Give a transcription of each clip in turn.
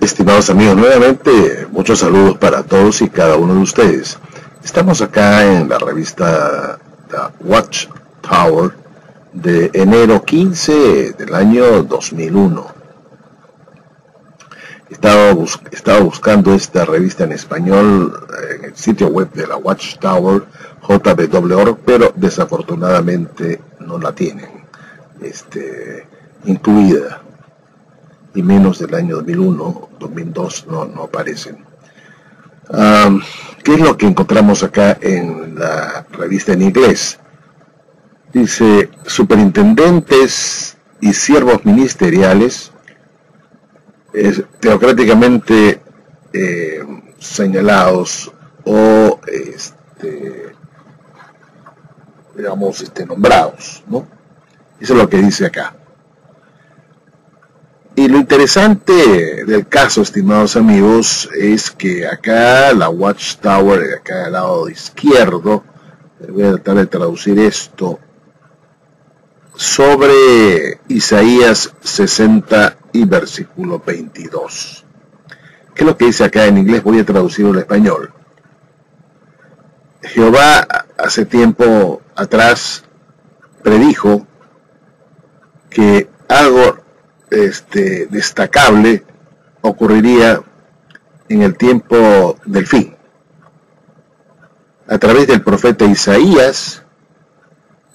Estimados amigos, nuevamente muchos saludos para todos y cada uno de ustedes. Estamos acá en la revista Watch Tower de enero 15 del año 2001. Estaba, estaba buscando esta revista en español en el sitio web de la Watchtower JW, pero desafortunadamente no la tienen este, incluida y menos del año 2001, 2002 no, aparecen. ¿Qué es lo que encontramos acá en la revista en inglés? Dice, superintendentes y siervos ministeriales teocráticamente eh, señalados o este, digamos este, nombrados, ¿no? Eso es lo que dice acá. Y lo interesante del caso, estimados amigos, es que acá la Watchtower, acá al lado izquierdo, voy a tratar de traducir esto, sobre Isaías 60 y versículo 22. ¿Qué es lo que dice acá en inglés? Voy a traducirlo en español. Jehová hace tiempo atrás predijo que algo este, destacable ocurriría en el tiempo del fin. A través del profeta Isaías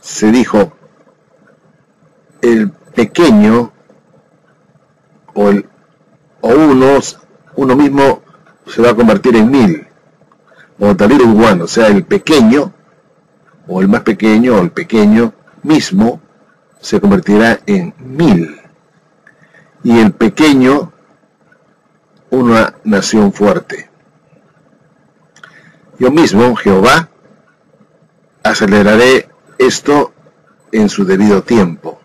se dijo, el pequeño o, el, o uno, uno mismo se va a convertir en mil, o tal one, o sea, el pequeño, o el más pequeño, o el pequeño mismo, se convertirá en mil y el pequeño una nación fuerte. Yo mismo, Jehová, aceleraré esto en su debido tiempo.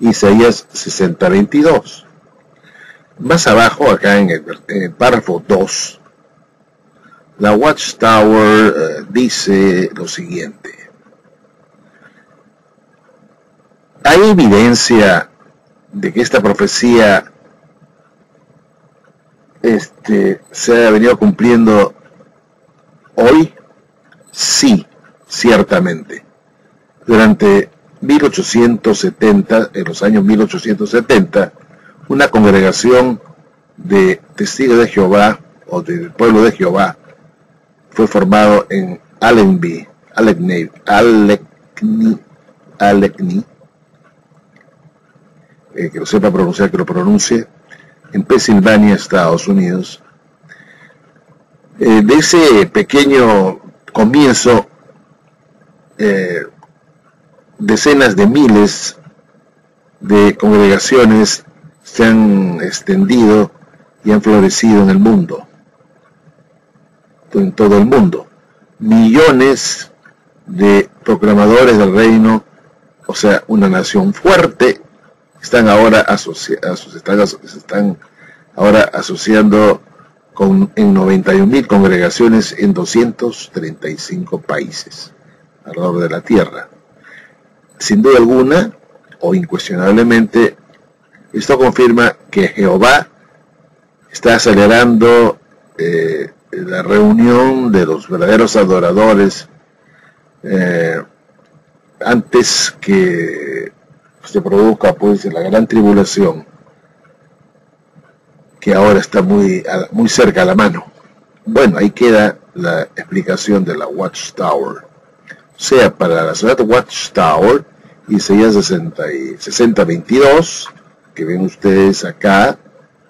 Isaías 60, 22. Más abajo, acá en el, párrafo 2, la Watchtower eh, dice lo siguiente. ¿Hay evidencia de que esta profecía este, se ha venido cumpliendo hoy? Sí, ciertamente. Durante 1870, en los años 1870, una congregación de testigos de Jehová o del pueblo de Jehová fue formado en Allenby, Allegheny, Allegheny, Allegheny eh, que lo sepa pronunciar, que lo pronuncie, en Pensilvania, Estados Unidos. Eh, de ese pequeño comienzo, eh, decenas de miles de congregaciones se han extendido y han florecido en el mundo, en todo el mundo. Millones de proclamadores del reino, o sea, una nación fuerte están ahora están ahora asociando con, en 91 mil congregaciones en 235 países alrededor de la tierra. Sin duda alguna, o incuestionablemente, esto confirma que Jehová está acelerando eh, la reunión de los verdaderos adoradores eh, antes que se produzca pues la gran tribulación que ahora está muy, muy cerca a la mano. Bueno, ahí queda la explicación de la Watchtower. O sea, para la ciudad Watchtower, Isaías 60, y 60 22, que ven ustedes acá,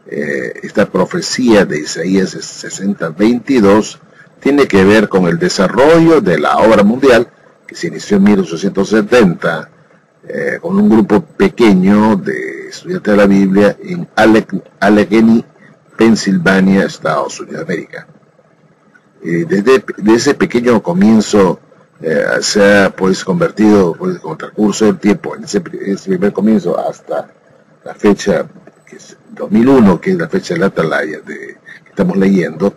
eh, esta profecía de Isaías 60 22 tiene que ver con el desarrollo de la obra mundial que se inició en 1870 eh, con un grupo pequeño de estudiantes de la Biblia en Allegheny, Pensilvania, Estados Unidos de América. desde, ese pequeño comienzo eh, se ha pues convertido pues, con el transcurso del tiempo, en ese, primer comienzo hasta la fecha que es 2001, que es la fecha de la atalaya de, que estamos leyendo,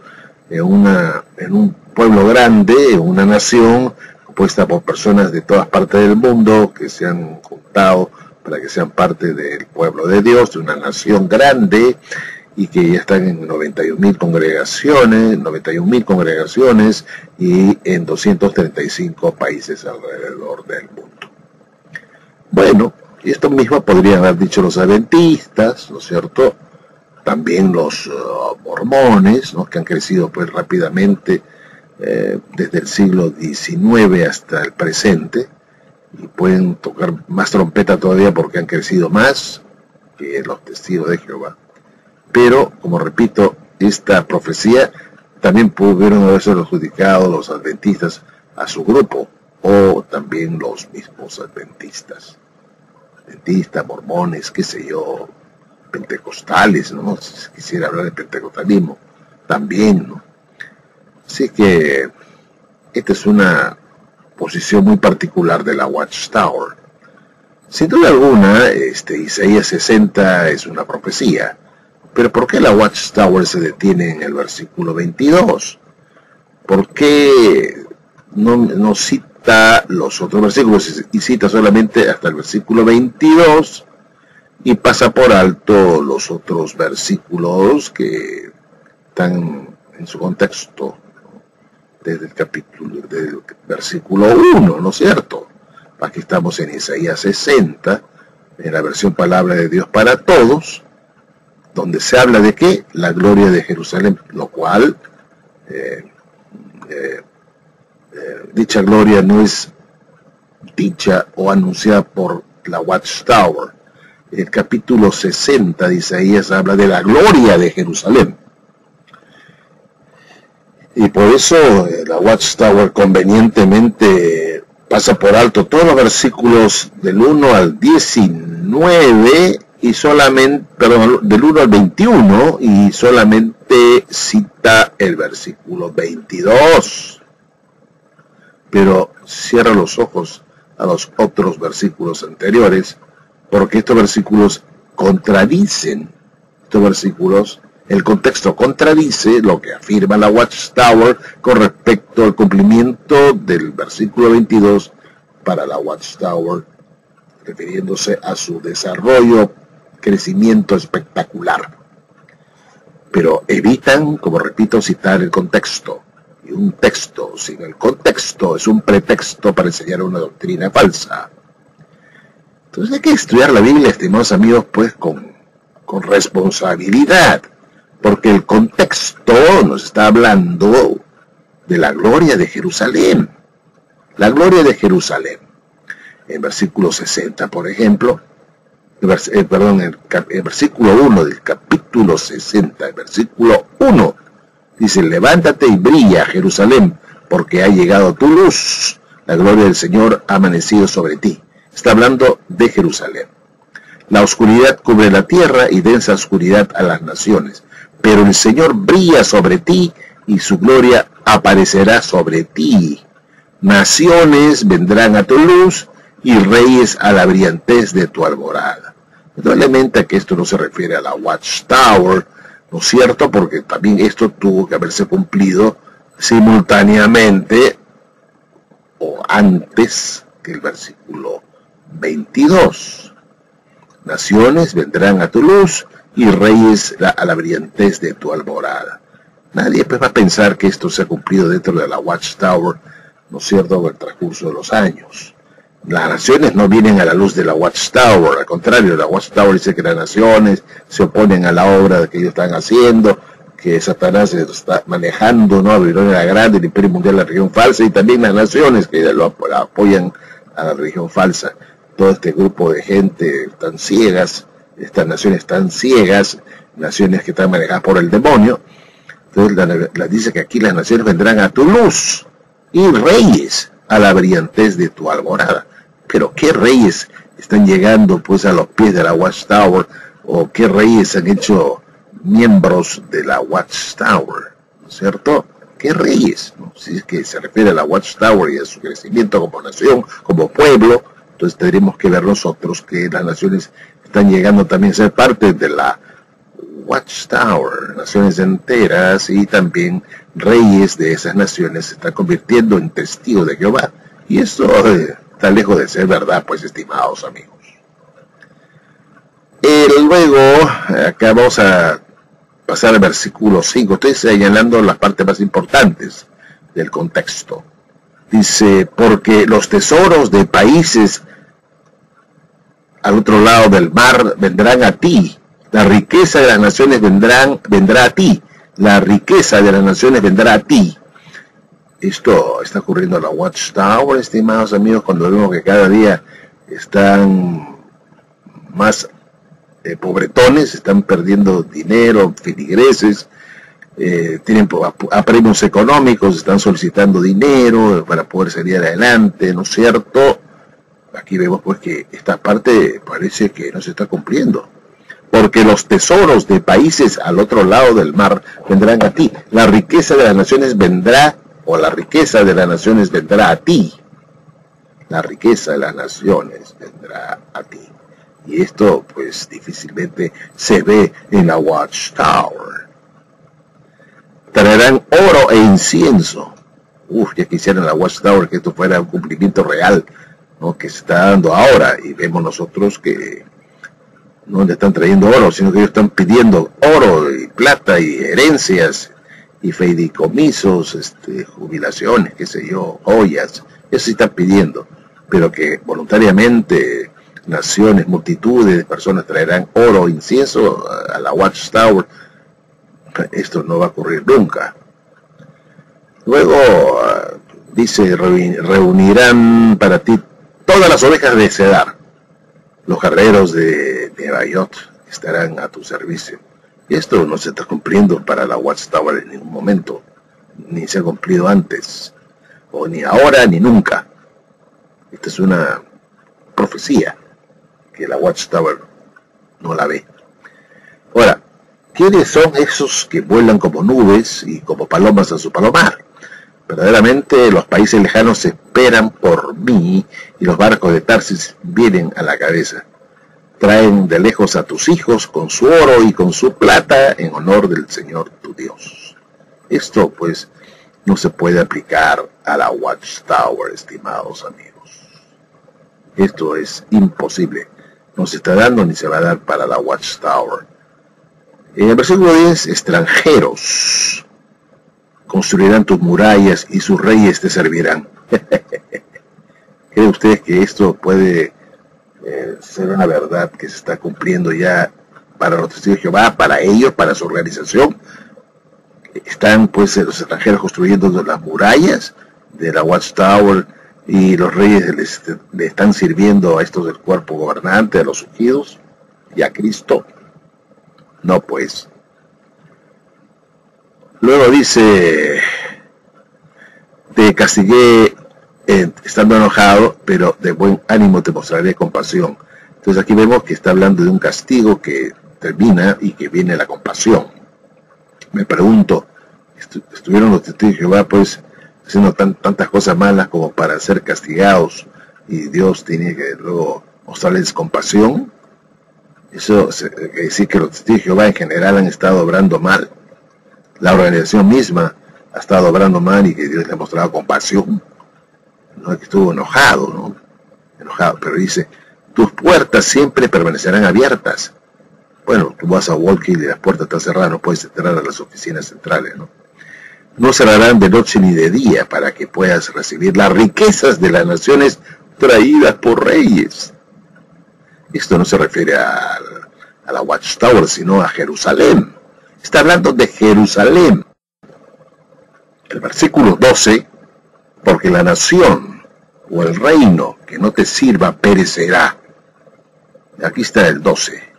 en, una, en un pueblo grande, una nación compuesta por personas de todas partes del mundo que se han juntado para que sean parte del pueblo de Dios, de una nación grande y que ya están en 91.000 congregaciones, 91.000 congregaciones y en 235 países alrededor del mundo. Bueno, y esto mismo podrían haber dicho los adventistas, ¿no es cierto? También los uh, mormones, ¿no? que han crecido pues rápidamente eh, desde el siglo XIX hasta el presente, y pueden tocar más trompeta todavía porque han crecido más que los testigos de Jehová. Pero, como repito, esta profecía también pudieron haberse adjudicado los adventistas a su grupo o también los mismos adventistas. Adventistas, mormones, qué sé yo, pentecostales, ¿no? Si quisiera hablar de pentecostalismo, también, ¿no? Así que esta es una posición muy particular de la Watchtower. Sin duda alguna, este, Isaías 60 es una profecía, pero ¿por qué la Watchtower se detiene en el versículo 22? ¿Por qué no, cita los otros versículos y cita solamente hasta el versículo 22 y pasa por alto los otros versículos que están en su contexto desde el capítulo, del versículo 1, ¿no es cierto? Aquí estamos en Isaías 60, en la versión Palabra de Dios para Todos, donde se habla de qué? La gloria de Jerusalén, lo cual eh, eh, eh, dicha gloria no es dicha o anunciada por la Watchtower. El capítulo 60 de Isaías habla de la gloria de Jerusalén. Y por eso la Watchtower convenientemente pasa por alto todos los versículos del 1 al 19 y solamente, del 1 al 21 y solamente cita el versículo 22. Pero cierra los ojos a los otros versículos anteriores, porque estos versículos contradicen, estos versículos, el contexto contradice lo que afirma la Watchtower con respecto al cumplimiento del versículo 22 para la Watchtower, refiriéndose a su desarrollo crecimiento espectacular. Pero evitan, como repito, citar el contexto. Y un texto sin el contexto es un pretexto para enseñar una doctrina falsa. Entonces hay que estudiar la Biblia, estimados amigos, pues con, con responsabilidad, porque el contexto nos está hablando de la gloria de Jerusalén. La gloria de Jerusalén. En versículo 60, por ejemplo, eh, perdón, el, versículo 1 del capítulo 60, el versículo 1, dice, levántate y brilla, Jerusalén, porque ha llegado tu luz, la gloria del Señor ha amanecido sobre ti. Está hablando de Jerusalén. La oscuridad cubre la tierra y densa oscuridad a las naciones, pero el Señor brilla sobre ti y su gloria aparecerá sobre ti. Naciones vendrán a tu luz y reyes a la brillantez de tu alborada. Probablemente que esto no se refiere a la Watchtower, ¿no es cierto? Porque también esto tuvo que haberse cumplido simultáneamente o antes que el versículo 22. Naciones vendrán a tu luz y reyes a la brillantez de tu alborada. Nadie pues, va a pensar que esto se ha cumplido dentro de la Watchtower, ¿no es cierto?, en el transcurso de los años las naciones no vienen a la luz de la Watchtower, al contrario, la Watchtower dice que las naciones se oponen a la obra que ellos están haciendo, que Satanás está manejando, ¿no? A Babilonia la Grande, el Imperio Mundial, la religión falsa, y también las naciones que lo apoyan a la religión falsa. Todo este grupo de gente tan ciegas, estas naciones tan ciegas, naciones que están manejadas por el demonio, Entonces la, dice que aquí las naciones vendrán a tu luz y reyes a la brillantez de tu alborada. Pero ¿qué reyes están llegando pues a los pies de la Watchtower? ¿O qué reyes han hecho miembros de la Watchtower? ¿No es cierto? ¿Qué reyes? Si es que se refiere a la Watchtower y a su crecimiento como nación, como pueblo, entonces tendremos que ver nosotros que las naciones están llegando también a ser parte de la Watchtower, naciones enteras y también reyes de esas naciones se están convirtiendo en testigos de Jehová. Y esto eh, está lejos de ser verdad, pues estimados amigos. Y luego, acá vamos a pasar al versículo 5. Estoy señalando las partes más importantes del contexto. Dice, porque los tesoros de países al otro lado del mar vendrán a ti la riqueza de las naciones vendrán, vendrá a ti. La riqueza de las naciones vendrá a ti. Esto está ocurriendo en la Watchtower, estimados amigos, cuando vemos que cada día están más eh, pobretones, están perdiendo dinero, filigreses, eh, tienen apremios económicos, están solicitando dinero para poder salir adelante, ¿no es cierto? Aquí vemos pues que esta parte parece que no se está cumpliendo porque los tesoros de países al otro lado del mar vendrán a ti. La riqueza de las naciones vendrá, o la riqueza de las naciones vendrá a ti. La riqueza de las naciones vendrá a ti. Y esto pues difícilmente se ve en la Watchtower. Traerán oro e incienso. Uf, ya quisieran la Watchtower que esto fuera un cumplimiento real, que se está dando ahora. Y vemos nosotros que no le están trayendo oro, sino que ellos están pidiendo oro y plata y herencias y feidicomisos, este, jubilaciones, qué sé yo, joyas, eso sí están pidiendo, pero que voluntariamente naciones, multitudes de personas traerán oro, incienso a la Watchtower, esto no va a ocurrir nunca. Luego ah, dice, reunirán para ti todas las ovejas de Cedar los guerreros de, Bayot estarán a tu servicio. Y esto no se está cumpliendo para la Watchtower en ningún momento, ni se ha cumplido antes, o ni ahora ni nunca. Esta es una profecía que la Watchtower no la ve. Ahora, ¿quiénes son esos que vuelan como nubes y como palomas a su palomar? Verdaderamente los países lejanos esperan por mí y los barcos de Tarsis vienen a la cabeza. Traen de lejos a tus hijos con su oro y con su plata en honor del Señor tu Dios. Esto pues no se puede aplicar a la Watchtower, estimados amigos. Esto es imposible. No se está dando ni se va a dar para la Watchtower. En el versículo 10, extranjeros construirán tus murallas y sus reyes te servirán. ¿Cree usted que esto puede eh, ser una verdad que se está cumpliendo ya para los testigos de Jehová, para ellos, para su organización? Están pues los extranjeros construyendo las murallas de la Watchtower y los reyes les, le están sirviendo a estos del cuerpo gobernante, a los ungidos y a Cristo. No pues. Luego dice, te castigué eh, estando enojado, pero de buen ánimo te mostraré compasión. Entonces aquí vemos que está hablando de un castigo que termina y que viene la compasión. Me pregunto, ¿estuvieron los testigos de Jehová pues haciendo tantas cosas malas como para ser castigados y Dios tiene que luego mostrarles compasión? Eso quiere decir que los testigos de Jehová en general han estado obrando mal la organización misma ha estado obrando mal y que Dios le ha mostrado compasión. No que estuvo enojado, ¿no? Enojado, pero dice, tus puertas siempre permanecerán abiertas. Bueno, tú vas a Walkie y las puertas están cerradas, no puedes entrar a las oficinas centrales, ¿no? No cerrarán de noche ni de día para que puedas recibir las riquezas de las naciones traídas por reyes. Esto no se refiere a la Watchtower, sino a Jerusalén está hablando de Jerusalén. El versículo 12, porque la nación o el reino que no te sirva perecerá. Aquí está el 12.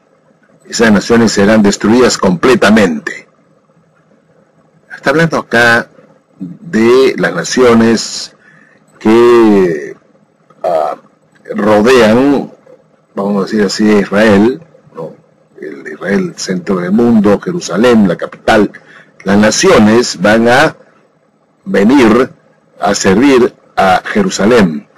Esas naciones serán destruidas completamente. Está hablando acá de las naciones que ah, rodean, vamos a decir así, Israel, el Israel centro del mundo, Jerusalén, la capital, las naciones van a venir a servir a Jerusalén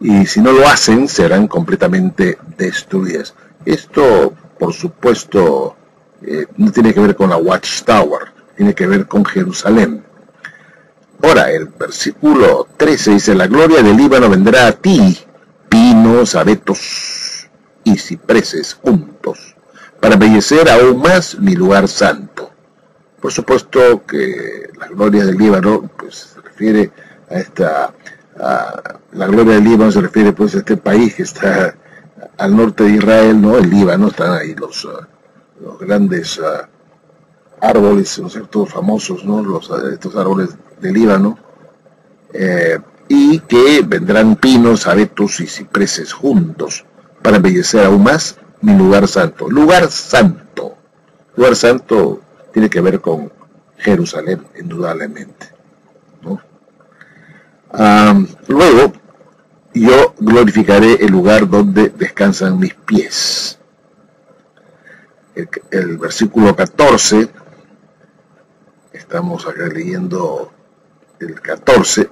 y si no lo hacen serán completamente destruidas. Esto, por supuesto, eh, no tiene que ver con la Watchtower, tiene que ver con Jerusalén. Ahora, el versículo 13 dice, la gloria del Líbano vendrá a ti, pinos, abetos y cipreses juntos, para embellecer aún más mi lugar santo. Por supuesto que la gloria del Líbano pues, se refiere a esta... gloria del Líbano se refiere pues a este país que está al norte de Israel, ¿no? El Líbano, están ahí los, los grandes árboles, ¿no cierto?, famosos, ¿no? Los, estos árboles del Líbano, eh, y que vendrán pinos, abetos y cipreses juntos para embellecer aún más mi lugar santo. Lugar santo. Lugar santo tiene que ver con Jerusalén, indudablemente. luego, yo glorificaré el lugar donde descansan mis pies. El, el versículo 14, estamos acá leyendo el 14,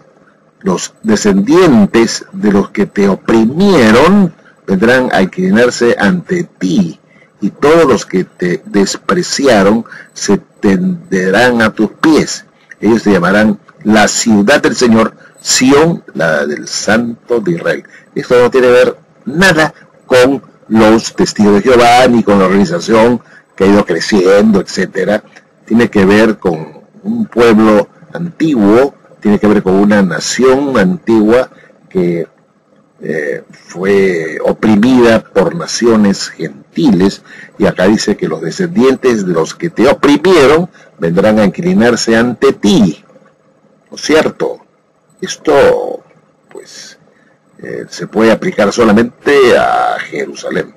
los descendientes de los que te oprimieron vendrán a inclinarse ante ti, y todos los que te despreciaron se tenderán a tus pies. Ellos te llamarán la ciudad del Señor, Sión, la del Santo de Israel. Esto no tiene que ver nada con los testigos de Jehová, ni con la organización que ha ido creciendo, etcétera. Tiene que ver con un pueblo antiguo tiene que ver con una nación antigua que eh, fue oprimida por naciones gentiles y acá dice que los descendientes de los que te oprimieron vendrán a inclinarse ante ti. ¿No es cierto? Esto, pues, eh, se puede aplicar solamente a Jerusalén.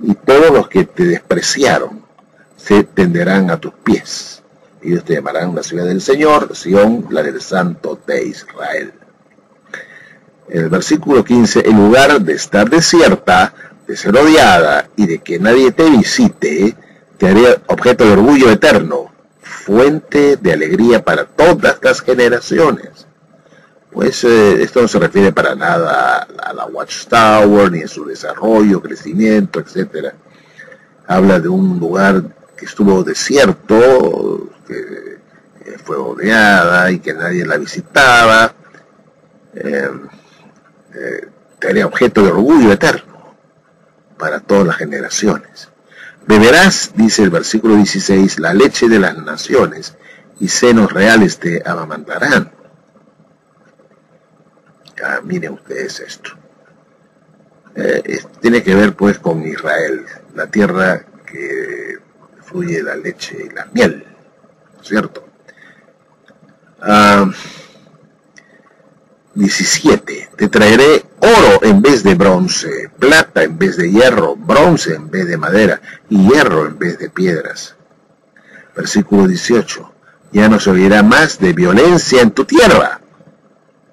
Y todos los que te despreciaron se tenderán a tus pies. Ellos te llamarán la ciudad del Señor, Sión, la del Santo de Israel. El versículo 15, en lugar de estar desierta, de ser odiada y de que nadie te visite, te haré objeto de orgullo eterno, fuente de alegría para todas las generaciones. Pues eh, esto no se refiere para nada a la Watchtower, ni a su desarrollo, crecimiento, etc. Habla de un lugar que estuvo desierto, que fue odiada y que nadie la visitaba, eh, eh objeto de orgullo eterno para todas las generaciones. Beberás, dice el versículo 16, la leche de las naciones y senos reales te amamantarán. Ah, miren ustedes esto. Eh, tiene que ver pues con Israel, la tierra que fluye la leche y la miel. ¿cierto? 17. Te traeré oro en vez de bronce, plata en vez de hierro, bronce en vez de madera y hierro en vez de piedras. Versículo 18. Ya no se oirá más de violencia en tu tierra.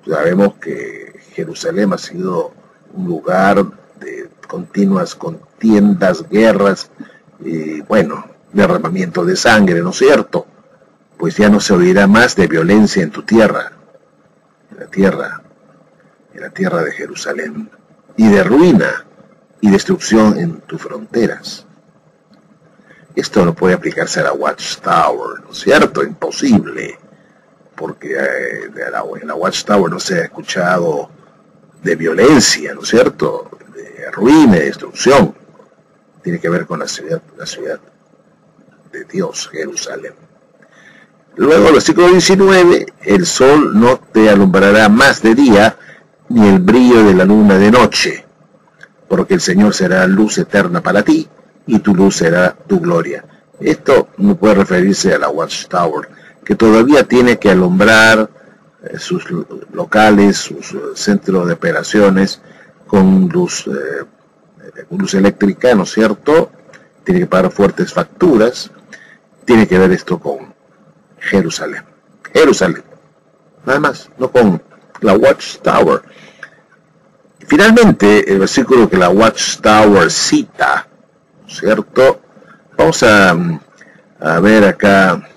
Sabemos que Jerusalén ha sido un lugar de continuas contiendas, guerras y bueno, derramamiento de sangre, ¿no es cierto? pues ya no se oirá más de violencia en tu tierra, la tierra, en la tierra de Jerusalén, y de ruina y destrucción en tus fronteras. Esto no puede aplicarse a la Watchtower, ¿no es cierto? Imposible, porque eh, en la Watchtower no se ha escuchado de violencia, ¿no es cierto? De ruina y destrucción. Tiene que ver con la ciudad, la ciudad de Dios, Jerusalén. Luego, versículo 19, el sol no te alumbrará más de día, ni el brillo de la luna de noche, porque el Señor será luz eterna para ti, y tu luz será tu gloria. Esto no puede referirse a la Watchtower, que todavía tiene que alumbrar eh, sus locales, sus eh, centros de operaciones con luz, eh, luz eléctrica, ¿no es cierto? Tiene que pagar fuertes facturas. Tiene que ver esto con Jerusalén. Jerusalén. Nada más, no con la Watchtower. Finalmente, el versículo que la Watchtower cita, ¿cierto? Vamos a, ver acá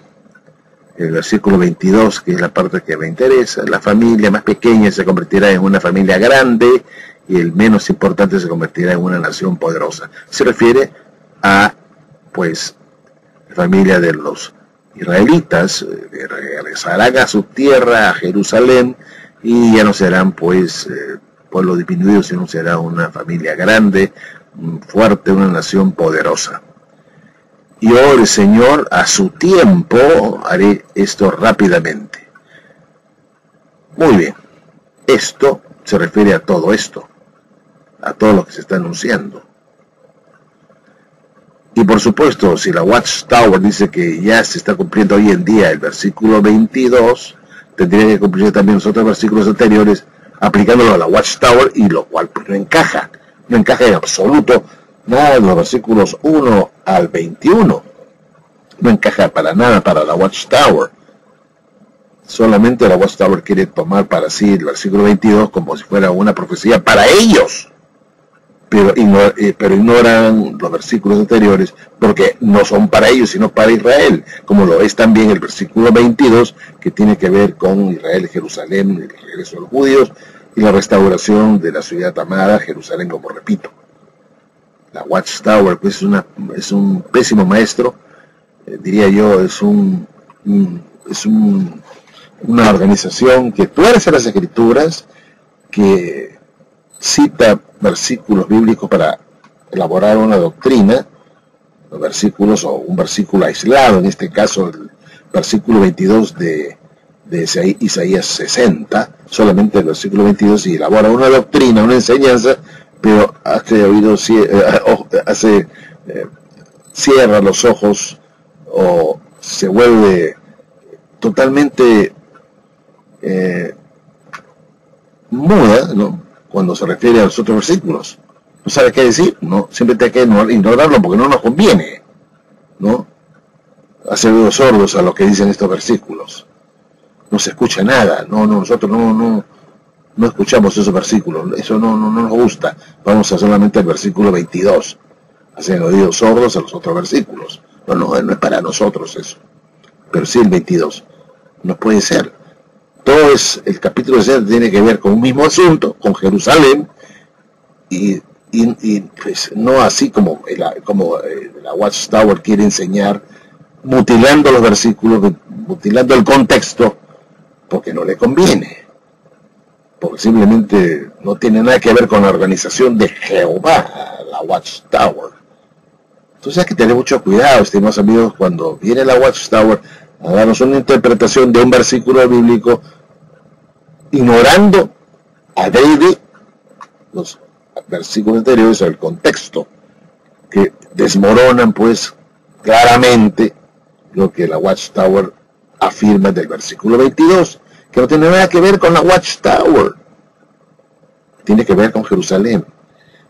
el versículo 22, que es la parte que me interesa. La familia más pequeña se convertirá en una familia grande y el menos importante se convertirá en una nación poderosa. Se refiere a, pues, la familia de los israelitas, eh, regresarán a su tierra, a Jerusalén, y ya no serán, pues, eh, pueblo disminuido, sino será una familia grande, fuerte, una nación poderosa. Y el Señor, a su tiempo haré esto rápidamente. Muy bien, esto se refiere a todo esto a todo lo que se está anunciando. Y por supuesto, si la Watchtower dice que ya se está cumpliendo hoy en día el versículo 22, tendría que cumplir también los otros versículos anteriores aplicándolo a la Watchtower y lo cual pues, no encaja, no encaja en absoluto nada de los versículos 1 al 21. No encaja para nada para la Watchtower. Solamente la Watchtower quiere tomar para sí el versículo 22 como si fuera una profecía para ellos pero, eh, pero ignoran los versículos anteriores porque no son para ellos, sino para Israel, como lo es también el versículo 22, que tiene que ver con Israel, Jerusalén, el regreso de los judíos y la restauración de la ciudad amada, Jerusalén, como repito. La Watchtower pues, es, un pésimo maestro, eh, diría yo, es un, es un, una organización que tuerce las escrituras, que cita versículos bíblicos para elaborar una doctrina, los versículos o un versículo aislado, en este caso el versículo 22 de, de Isaías 60, solamente el versículo 22 y elabora una doctrina, una enseñanza, pero hace oído, eh, hace, eh, cierra los ojos o se vuelve totalmente eh, muda, ¿no? Cuando se refiere a los otros versículos. No sabe qué decir, ¿no? Siempre hay que ignorarlo porque no nos conviene, ¿no? Hacer oídos sordos a lo que dicen estos versículos. No se escucha nada, no, no nosotros no, no, no escuchamos esos versículos, eso no, no, no nos gusta. Vamos a solamente el versículo 22, hacer oídos sordos a los otros versículos. No, no, no es para nosotros eso. Pero sí el 22. No puede ser todo es, el capítulo 6 tiene que ver con un mismo asunto, con Jerusalén, y, pues no así como, como eh, la Watchtower quiere enseñar, mutilando los versículos, mutilando el contexto, porque no le conviene, porque simplemente no tiene nada que ver con la organización de Jehová, la Watchtower. Entonces hay que tener mucho cuidado, estimados amigos, cuando viene la Watchtower darnos una interpretación de un versículo bíblico, ignorando a David los versículos anteriores, el contexto, que desmoronan pues claramente lo que la Watchtower afirma del versículo 22, que no tiene nada que ver con la Watchtower, tiene que ver con Jerusalén.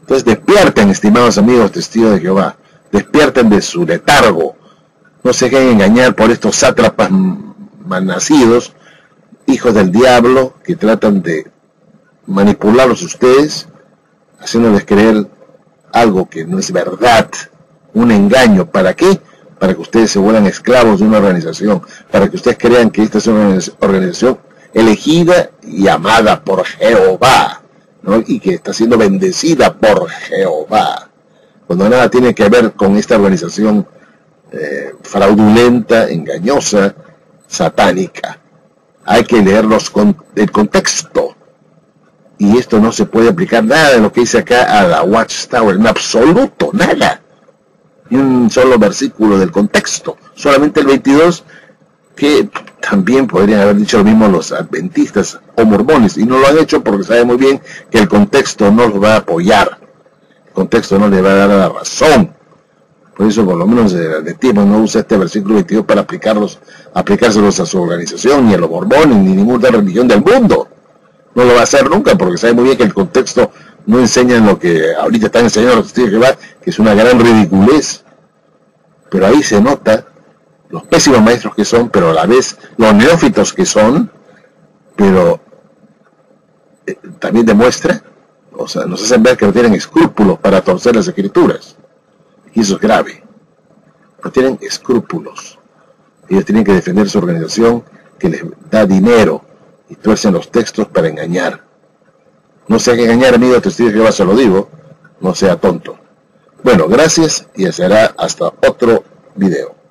Entonces despierten, estimados amigos testigos de Jehová, despierten de su letargo, no se dejen engañar por estos sátrapas malnacidos, hijos del diablo, que tratan de manipularlos ustedes, haciéndoles creer algo que no es verdad, un engaño. ¿Para qué? Para que ustedes se vuelvan esclavos de una organización, para que ustedes crean que esta es una organización elegida y amada por Jehová, y que está siendo bendecida por Jehová, cuando nada tiene que ver con esta organización eh, fraudulenta, engañosa, satánica. Hay que leer con, el contexto. Y esto no se puede aplicar nada de lo que dice acá a la Watchtower, en absoluto, nada. Ni un solo versículo del contexto. Solamente el 22, que también podrían haber dicho lo mismo los adventistas o mormones, y no lo han hecho porque saben muy bien que el contexto no los va a apoyar. El contexto no les va a dar la razón. Por eso, por lo menos, el atletismo no usa este versículo 22 para aplicarlos, aplicárselos a su organización, ni a los borbones, ni a ninguna religión del mundo. No lo va a hacer nunca, porque sabe muy bien que el contexto no enseña lo que ahorita están enseñando los testigos de Jehová, que es una gran ridiculez. Pero ahí se nota los pésimos maestros que son, pero a la vez los neófitos que son, pero eh, también demuestra, o sea, nos hacen ver que no tienen escrúpulos para torcer las escrituras. Y eso es grave. No tienen escrúpulos. Ellos tienen que defender su organización que les da dinero y tuercen los textos para engañar. No sea que engañar, amigo testigo que se lo digo, no sea tonto. Bueno, gracias y será hasta otro video.